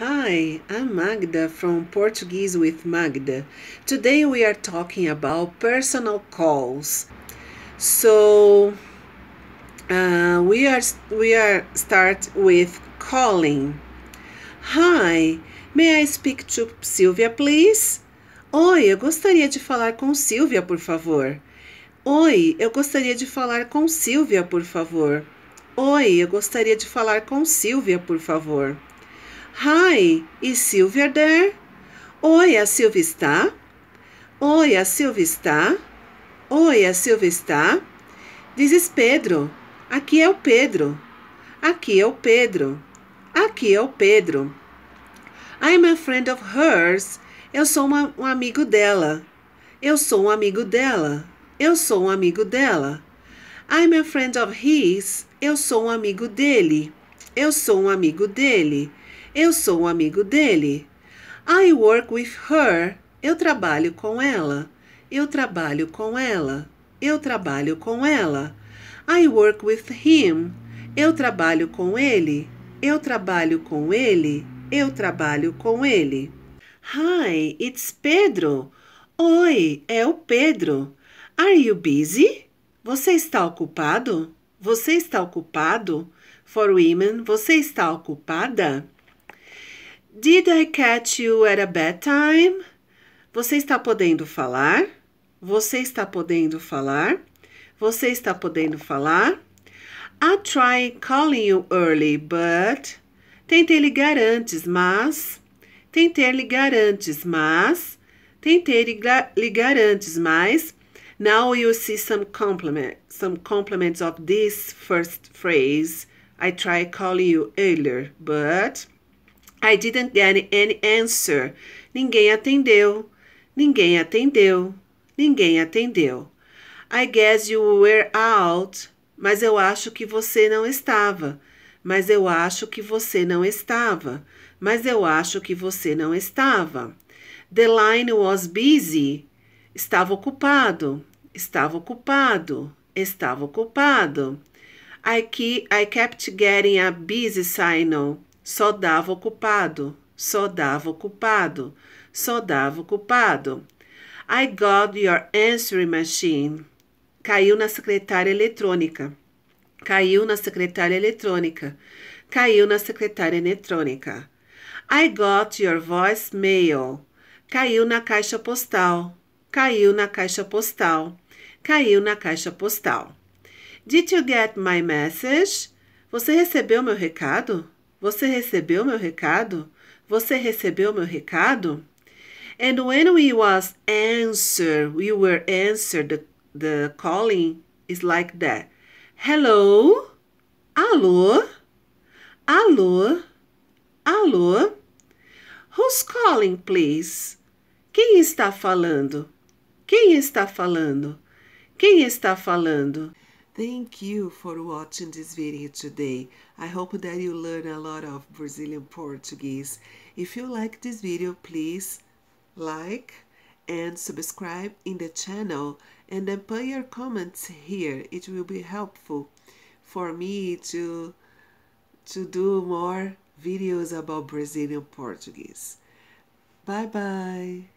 Hi, I'm Magda from Portuguese with Magda. Today we are talking about personal calls. So uh, we are we are start with calling. Hi, may I speak to Sylvia, please? Oi, eu gostaria de falar com Silvia, por favor. Oi, eu gostaria de falar com Silvia, por favor. Oi, eu gostaria de falar com Silvia, por favor. Hi, is Sylvia there? Oi, a Silvia está? Oi, a Silvia está? Oi, a Silvia está? Is Pedro. Aqui é o Pedro. Aqui é o Pedro. Aqui é o Pedro. I'm a friend of hers. Eu sou uma, um amigo dela. Eu sou um amigo dela. Eu sou um amigo dela. I'm a friend of his. Eu sou um amigo dele. Eu sou um amigo dele. Eu sou um amigo dele. I work with her. Eu trabalho com ela. Eu trabalho com ela. Eu trabalho com ela. I work with him. Eu trabalho com ele. Eu trabalho com ele. Eu trabalho com ele. Hi, it's Pedro. Oi, é o Pedro. Are you busy? Você está ocupado? Você está ocupado? For women, você está ocupada? Did I catch you at a bad time? Você está podendo falar? Você está podendo falar? Você está podendo falar? I tried calling you early, but. Tentei ligar antes, mas. Tentei ligar antes, mas. Tentei ligar, ligar antes, mas. Now you see some compliment, some compliments of this first phrase. I tried calling you earlier, but. I didn't get any answer. Ninguém atendeu. Ninguém atendeu. Ninguém atendeu. I guess you were out. Mas eu acho que você não estava. Mas eu acho que você não estava. Mas eu acho que você não estava. The line was busy. Estava ocupado. Estava ocupado. Estava ocupado. I, I kept getting a busy signal. Só dava ocupado, só dava ocupado, só dava ocupado. I got your answering machine. Caiu na secretária eletrônica. Caiu na secretária eletrônica. Caiu na secretária eletrônica. I got your voicemail. Caiu na caixa postal. Caiu na caixa postal. Caiu na caixa postal. Did you get my message? Você recebeu meu recado? Você recebeu meu recado? Você recebeu meu recado? And when we was answer, we were answered the, the calling is like that. Hello? Alô? Alô? Alô? Who's calling, please? Quem está falando? Quem está falando? Quem está falando? Thank you for watching this video today. I hope that you learn a lot of Brazilian Portuguese. If you like this video, please like and subscribe in the channel and then put your comments here. It will be helpful for me to to do more videos about Brazilian Portuguese. Bye bye.